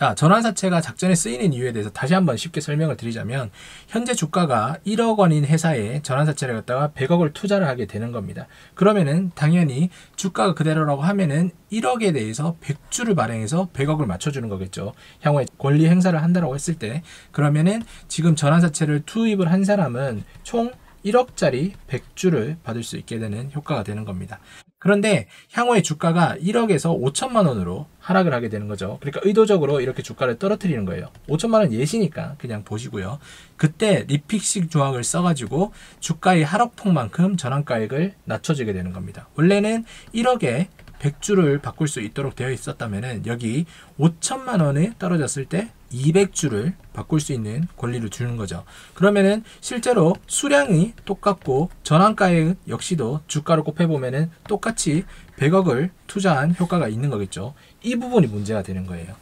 자, 전환사채가 작전에 쓰이는 이유에 대해서 다시 한번 쉽게 설명을 드리자면 현재 주가가 1억 원인 회사에 전환사채를 갖다가 100억을 투자를 하게 되는 겁니다. 그러면은 당연히 주가가 그대로라고 하면은 1억에 대해서 100주를 발행해서 100억을 맞춰주는 거겠죠. 향후에 권리 행사를 한다라고 했을 때 그러면은 지금 전환사채를 투입을 한 사람은 총 1억짜리 100주를 받을 수 있게 되는 효과가 되는 겁니다. 그런데 향후에 주가가 1억에서 5천만 원으로 하락을 하게 되는 거죠. 그러니까 의도적으로 이렇게 주가를 떨어뜨리는 거예요. 5천만 원 예시니까 그냥 보시고요. 그때 리픽식 조항을 써가지고 주가의 하락폭만큼 전환가액을 낮춰지게 되는 겁니다. 원래는 1억에 100주를 바꿀 수 있도록 되어 있었다면은 여기 5천만 원에 떨어졌을 때 200주를 바꿀 수 있는 권리를 주는 거죠. 그러면은 실제로 수량이 똑같고 전환가액 역시도 주가를 곱해보면은 똑같이 100억을 투자한 효과가 있는 거겠죠. 이 부분이 문제가 되는 거예요.